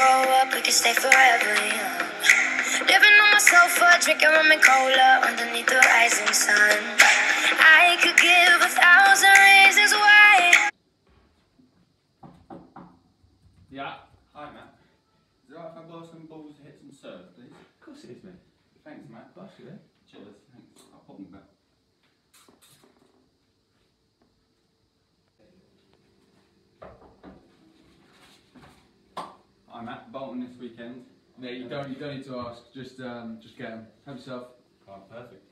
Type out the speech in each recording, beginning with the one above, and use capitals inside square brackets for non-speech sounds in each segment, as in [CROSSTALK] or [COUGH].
grow up, we stay forever young. Living on my sofa, drinking rum and cola underneath the rising sun. I could give a thousand reasons why. Yeah. Hi, Matt. Is it right if I blow some balls, hit some serve, please? Of course it is, mate. Thanks, Matt. Bless you, eh? Cheers. Thanks. I'll pop them back. I'm at Bolton this weekend. No, you don't. You don't need to ask. Just, um, just get them. Have yourself. Oh, perfect.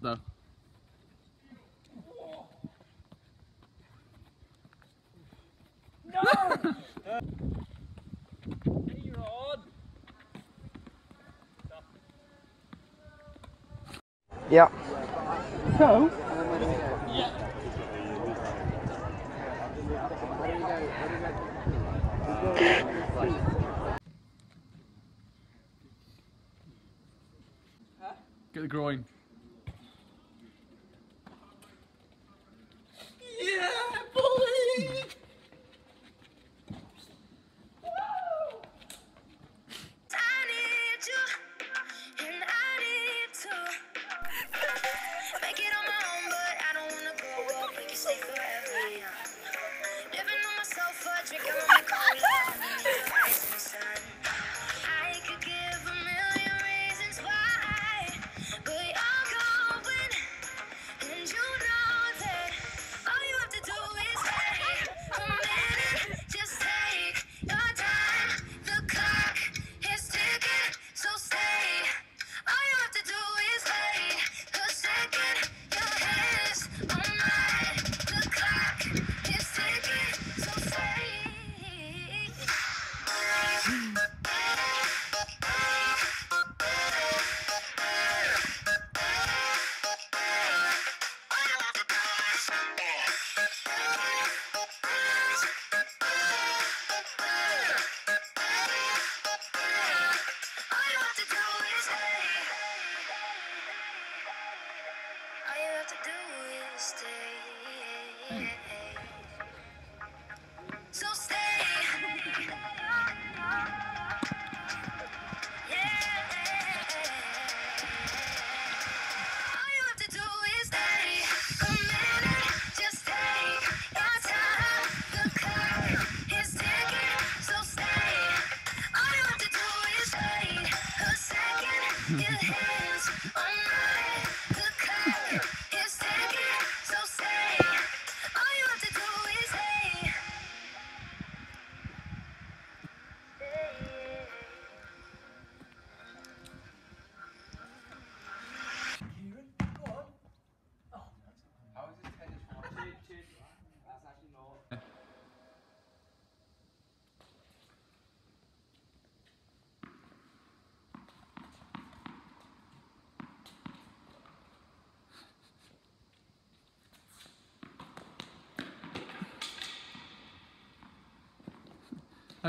Đâu No! hey, Rod! Yeah. So? Yeah. Get the groin.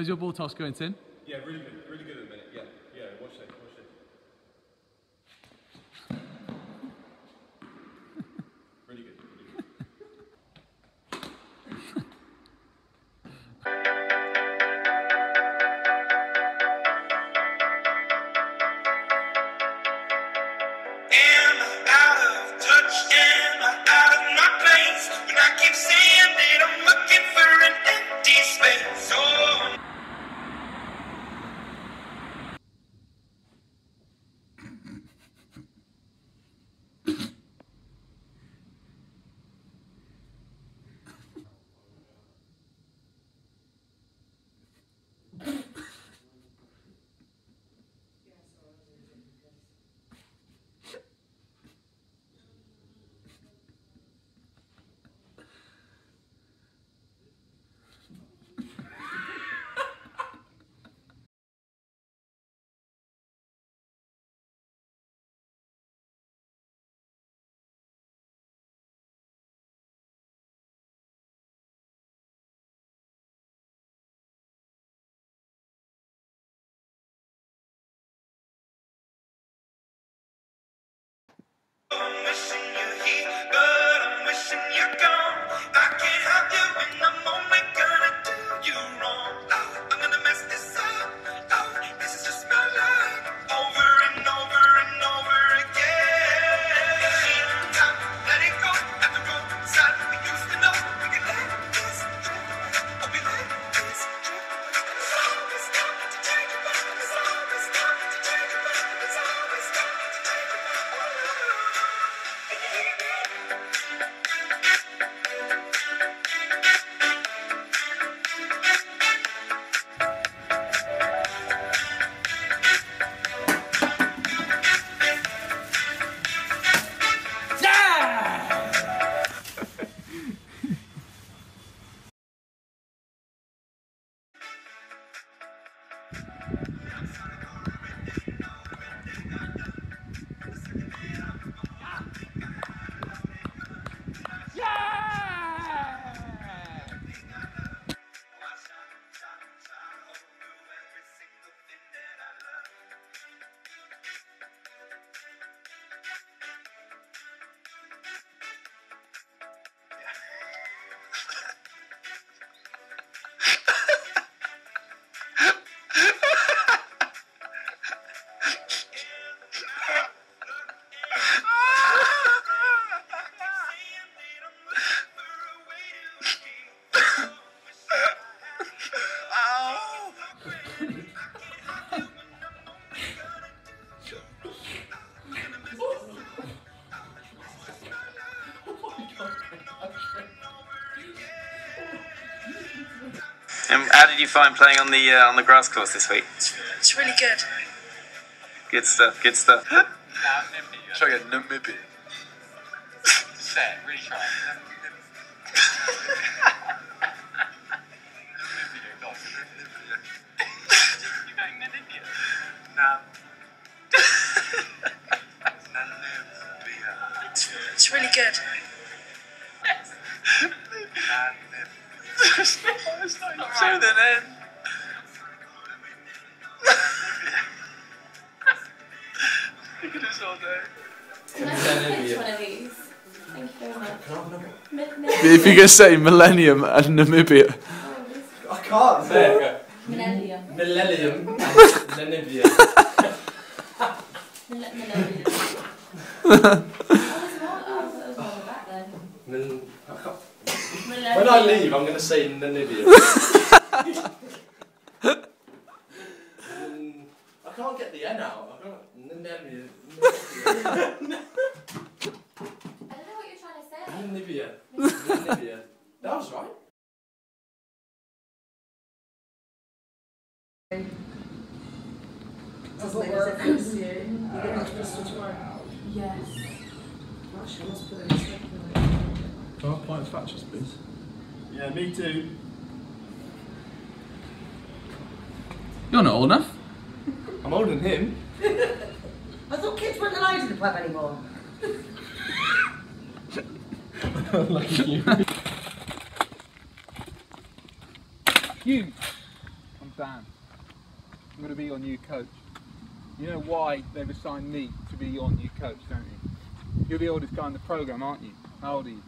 How's your ball toss going, Tim? Yeah, really good. Really good. I'm wishing you're here, but I'm wishing you're gone. How did you find playing on the uh, on the grass course this week? It's really good. Good stuff. Good stuff. Try to get Namibia. Say it, really try. Look at this all day. Can I have pitch one of these? Thank you very much. Mi- mi- If you can say Millennium and Namibia. I can't say it. Millennium. Millennium and Namibia. Mille- Millennium. There's more. There's more on the back then. Mil- I can't- Millennium. When I leave, I'm going to say Namibia. [LAUGHS] Mm, I can't get the N out. I can't. Namibia. I don't know what you're trying to say. Namibia. Namibia. That was right. Doesn't mean as if it's you. You're going to Bristol tomorrow. Yes. Gosh, I must put it in circular. Can I have pints of Thatcher's, please? Yeah, me too. You're not old enough. I'm older than him. [LAUGHS] I thought kids weren't allowed in the pub anymore. Lucky [LAUGHS] you. Huge. I'm Dan. I'm going to be your new coach. You know why they've assigned me to be your new coach, don't you? You're the oldest guy in the program, aren't you? How old are you?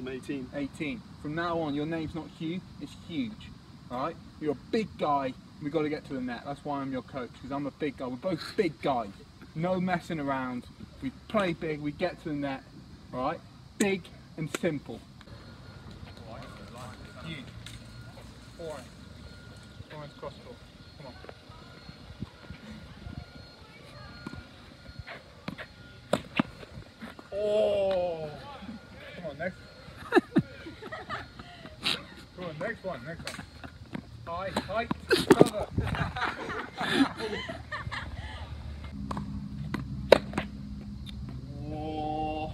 I'm 18. 18. From now on, your name's not Hugh, it's huge. Alright? You're a big guy, we've got to get to the net. That's why I'm your coach, because I'm a big guy. We're both big guys. No messing around. We play big, we get to the net. Alright? Big and simple. Huge. Four inch. Four inch cross ball. Come on. Oh! Come on, next. Come on, next one, next one. High, tight, cover. Oh.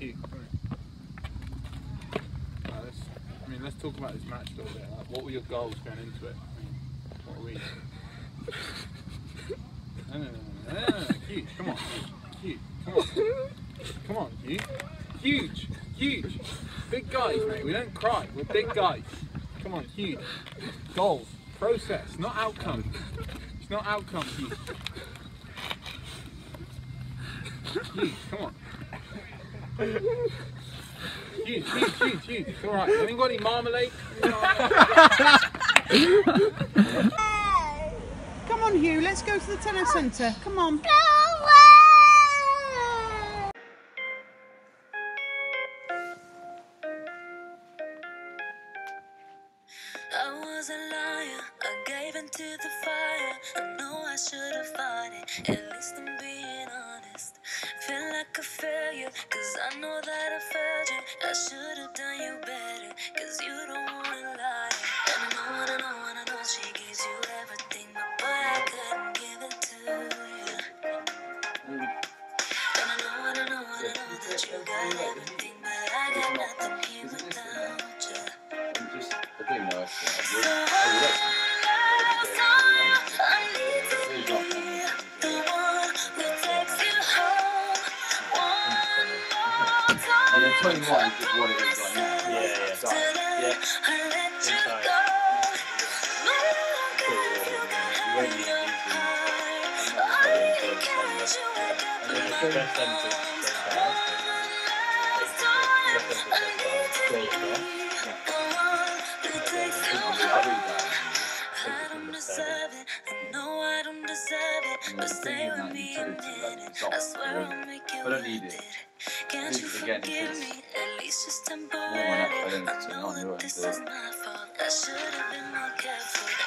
Here, come here. Right, let's, I mean, let's talk about this match a little bit. Like, what were your goals going into it? I mean, what were we? No, no, no, no, no, no. Huge, come on. Huge, come on. Come on, huge. Huge. Huge. Big guys, mate. We don't cry. We're big guys. Come on, huge. Goals. Process, not outcome. It's not outcome, huge. Huge, come on. Huge, huge, huge, huge. It's alright. Anybody marmalade? [LAUGHS] Come on, Hugh, let's go to the tennis centre. Come on. I was a liar, I gave into the fire. I know I should have fought it, at least I'm being honest. Feel like a failure, cause I know that should have done you better, cause you don't wanna lie. And I know, and I know, and I know she gives you everything, but boy, I couldn't give it to you. And I know, and I know, and I know that you got everything, but I got nothing here without you. I do know So actually. I need to be the time. And then 21 is just what it is right now. Yeah, yeah, yeah. I let you go. No, I don't care if you got hurt in your heart. All I really care is you wake up in my arms. One last time. I need to be the one who takes you home. I don't deserve it. I know I don't deserve it. But stay with me a minute. I swear I'll make you I don't worth need it. Can't you forgive me? At least just warm temporarily. I I think, to know that this is my fault. I should have been more careful.